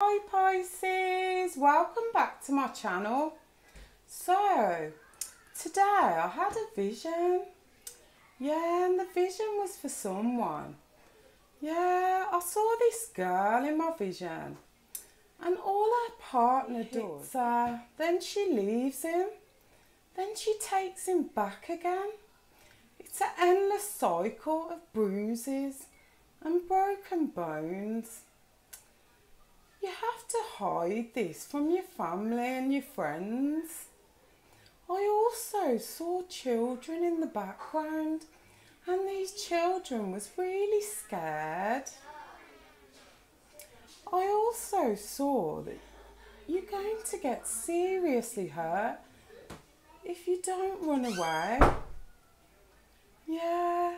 Hi Pisces, welcome back to my channel. So, today I had a vision. Yeah, and the vision was for someone. Yeah, I saw this girl in my vision, and all her partner does, uh, then she leaves him, then she takes him back again. It's an endless cycle of bruises and broken bones. You have to hide this from your family and your friends. I also saw children in the background and these children was really scared. I also saw that you're going to get seriously hurt if you don't run away. Yeah.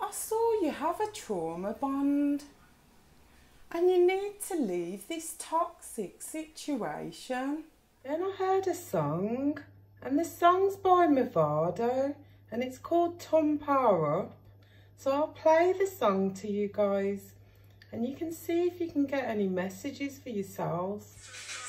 I saw you have a trauma bond and you need to leave this toxic situation. Then I heard a song, and the song's by Mavado, and it's called Tump Har Up. So I'll play the song to you guys, and you can see if you can get any messages for yourselves.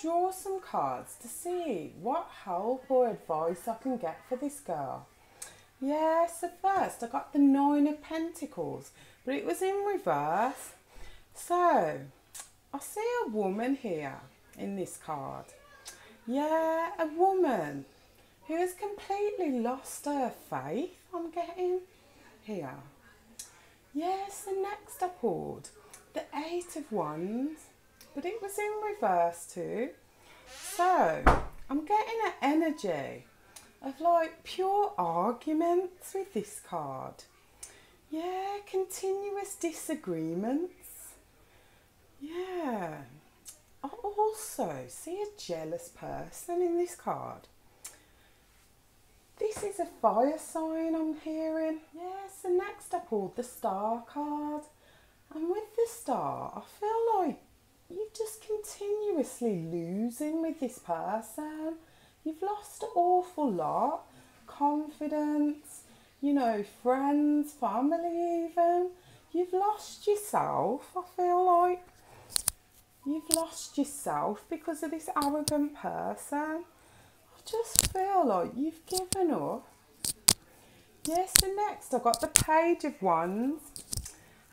Draw some cards to see what help or advice I can get for this girl. Yes, at first I got the Nine of Pentacles, but it was in reverse. So, I see a woman here in this card. Yeah, a woman who has completely lost her faith, I'm getting here. Yes, the next I pulled the Eight of Wands, but it was in reverse too. So I'm getting an energy of like pure arguments with this card. Yeah, continuous disagreements. Yeah. I also see a jealous person in this card. This is a fire sign I'm hearing. Yes, and next I pulled the star card. And with the star, I feel like you're just continuously losing with this person. You've lost an awful lot. Confidence, you know, friends, family even. You've lost yourself, I feel like. You've lost yourself because of this arrogant person. I just feel like you've given up. Yes, and next I've got the Page of Wands.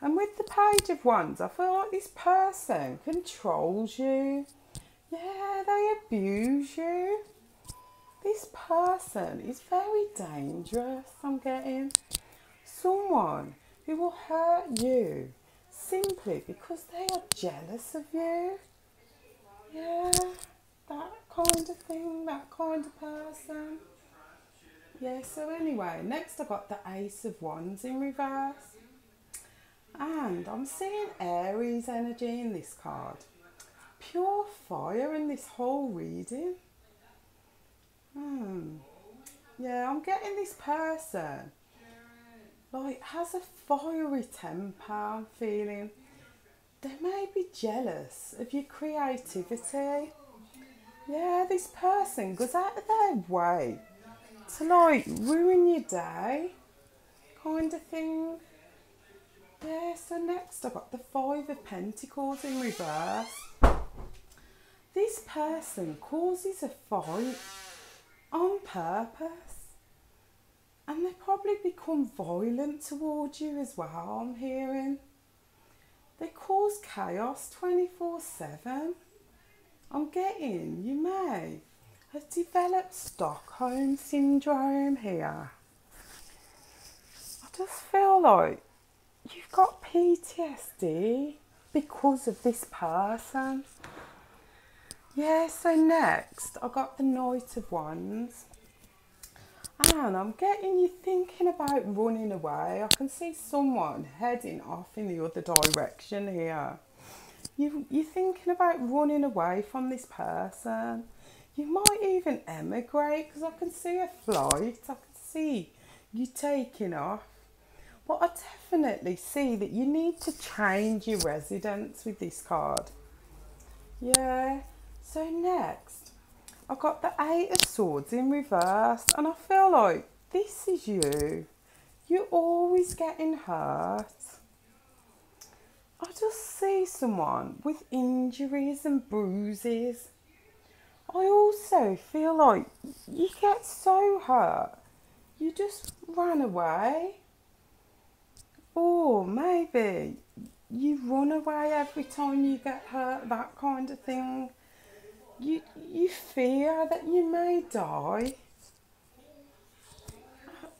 And with the Page of Wands, I feel like this person controls you. Yeah, they abuse you. This person is very dangerous, I'm getting. Someone who will hurt you simply because they are jealous of you. Yeah, that kind of thing, that kind of person. Yeah, so anyway, next I got the Ace of Wands in reverse. And I'm seeing Aries energy in this card. Pure fire in this whole reading. Hmm. Yeah, I'm getting this person like has a fiery temper, feeling. They may be jealous of your creativity. Yeah, this person goes out of their way to like ruin your day, kind of thing. Yeah, so next I've got the Five of Pentacles in reverse. This person causes a fight on purpose and they probably become violent towards you as well, I'm hearing. They cause chaos 24 7. I'm getting, you may have developed Stockholm syndrome here. I just feel like you've got PTSD because of this person. Yeah, so next I got the Knight of Wands. And I'm getting you thinking about running away. I can see someone heading off in the other direction here. You, you're thinking about running away from this person. You might even emigrate because I can see a flight. I can see you taking off. But I definitely see that you need to change your residence with this card. Yeah. So next, I've got the Eight of Swords in reverse, and I feel like this is you. You're always getting hurt. I just see someone with injuries and bruises. I also feel like you get so hurt, you just run away. Or maybe you run away every time you get hurt, that kind of thing. You, you fear that you may die.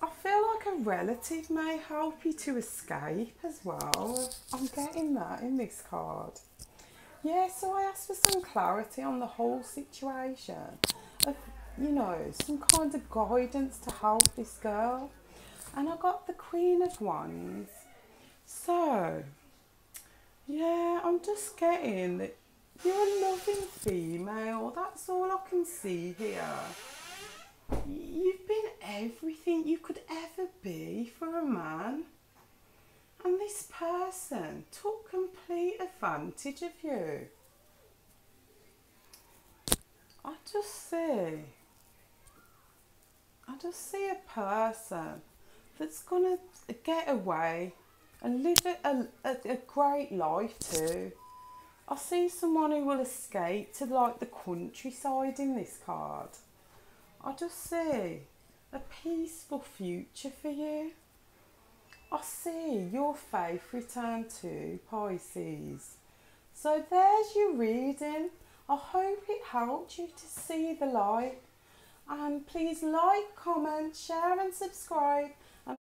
I feel like a relative may help you to escape as well. I'm getting that in this card. Yeah, so I asked for some clarity on the whole situation. Of, you know, some kind of guidance to help this girl. And I got the Queen of Wands. So, yeah, I'm just getting that you're a loving female. That's all I can see here. You've been everything you could ever be for a man. And this person took complete advantage of you. I just see, I just see a person that's gonna get away and live a, a, a great life too. I see someone who will escape to like the countryside in this card. I just see a peaceful future for you. I see your faith return to Pisces. So there's your reading. I hope it helped you to see the light. And please like, comment, share and subscribe